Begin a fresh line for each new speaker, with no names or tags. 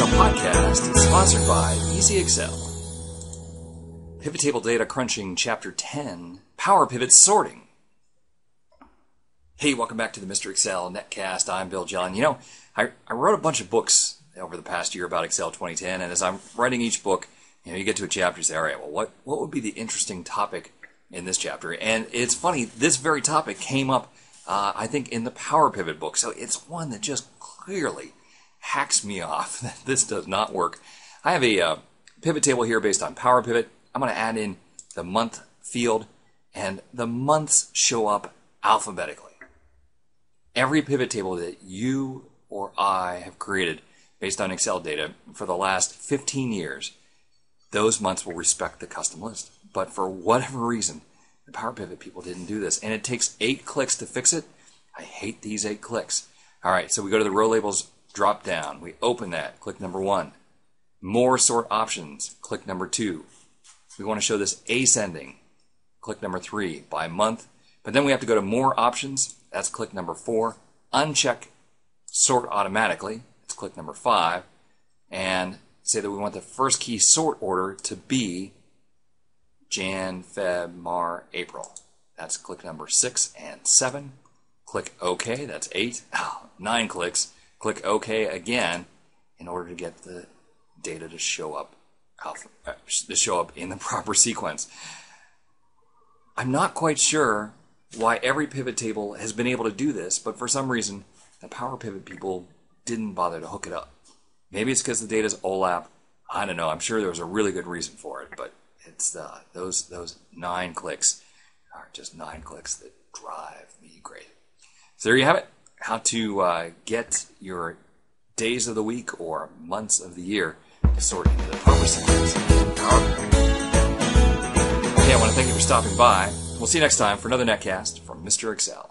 Excel podcast is sponsored by Easy Excel. Pivot table data crunching, chapter 10, Power Pivot sorting. Hey, welcome back to the Mr. Excel Netcast. I'm Bill Jelen. You know, I, I wrote a bunch of books over the past year about Excel 2010, and as I'm writing each book, you know, you get to a chapter, you say, all right, well, what, what would be the interesting topic in this chapter? And it's funny, this very topic came up, uh, I think, in the Power Pivot book. So it's one that just clearly hacks me off that this does not work. I have a uh, pivot table here based on Power Pivot. I'm going to add in the month field, and the months show up alphabetically. Every pivot table that you or I have created based on Excel data for the last 15 years, those months will respect the custom list. But for whatever reason, the Power Pivot people didn't do this, and it takes eight clicks to fix it. I hate these eight clicks. All right, so we go to the row labels drop down. We open that, click number one. More sort options, click number two. We want to show this ascending, click number three, by month. But then we have to go to more options, that's click number four. Uncheck sort automatically, it's click number five. And say that we want the first key sort order to be Jan, Feb, Mar, April. That's click number six and seven. Click OK, that's eight. Nine clicks click OK again in order to get the data to show up alpha, uh, to show up in the proper sequence. I'm not quite sure why every pivot table has been able to do this, but for some reason the Power Pivot people didn't bother to hook it up. Maybe it's because the data is OLAP. I don't know. I'm sure there was a really good reason for it, but it's uh, those those nine clicks are just nine clicks that drive me crazy. So there you have it how to uh, get your days of the week or months of the year to sort into the proper sequence. Okay, I want to thank you for stopping by. We'll see you next time for another netcast from Mr. Excel.